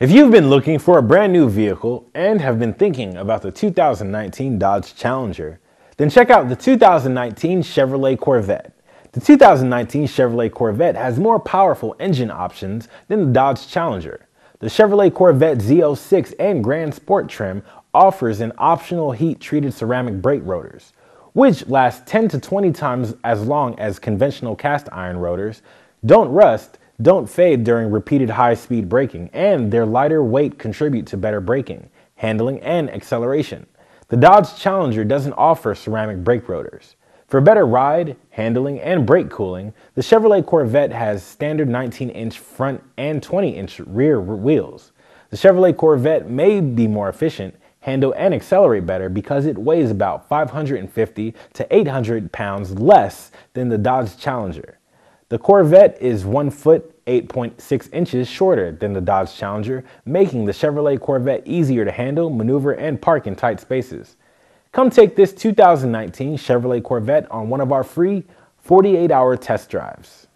If you've been looking for a brand new vehicle and have been thinking about the 2019 Dodge Challenger, then check out the 2019 Chevrolet Corvette. The 2019 Chevrolet Corvette has more powerful engine options than the Dodge Challenger. The Chevrolet Corvette Z06 and Grand Sport trim offers an optional heat-treated ceramic brake rotors, which last 10 to 20 times as long as conventional cast iron rotors, don't rust, don't fade during repeated high-speed braking, and their lighter weight contribute to better braking, handling, and acceleration. The Dodge Challenger doesn't offer ceramic brake rotors. For better ride, handling, and brake cooling, the Chevrolet Corvette has standard 19-inch front and 20-inch rear wheels. The Chevrolet Corvette may be more efficient, handle, and accelerate better because it weighs about 550 to 800 pounds less than the Dodge Challenger. The Corvette is 1 foot 8.6 inches shorter than the Dodge Challenger, making the Chevrolet Corvette easier to handle, maneuver, and park in tight spaces. Come take this 2019 Chevrolet Corvette on one of our free 48 hour test drives.